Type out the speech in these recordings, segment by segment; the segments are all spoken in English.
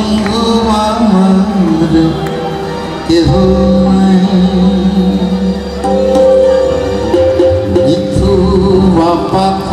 amr ke hum itu wapak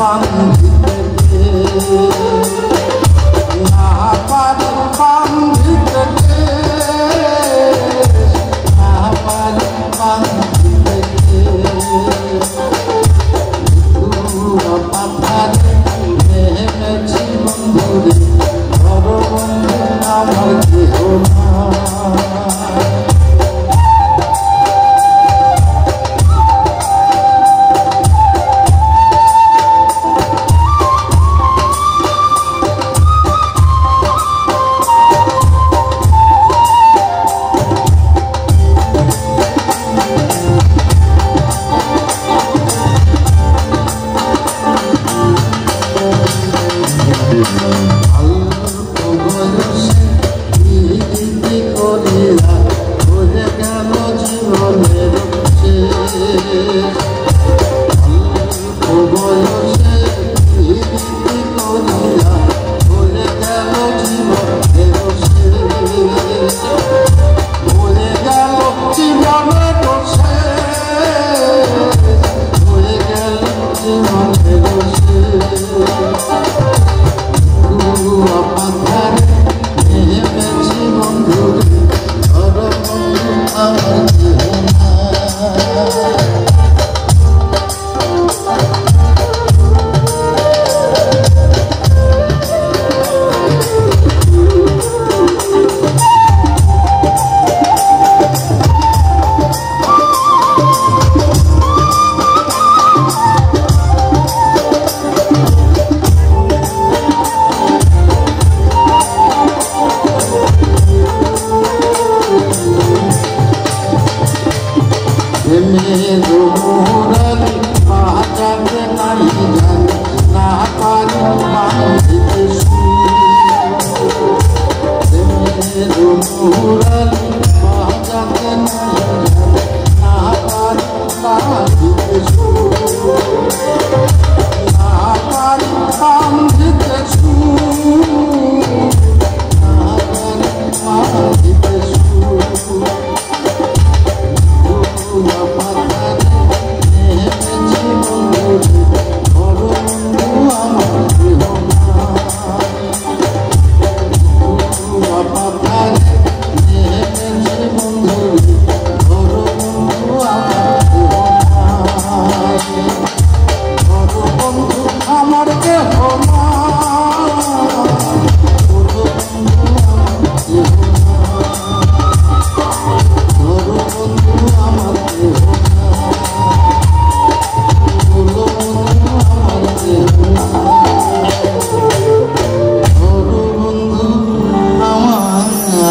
sandım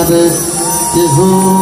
Deus, vou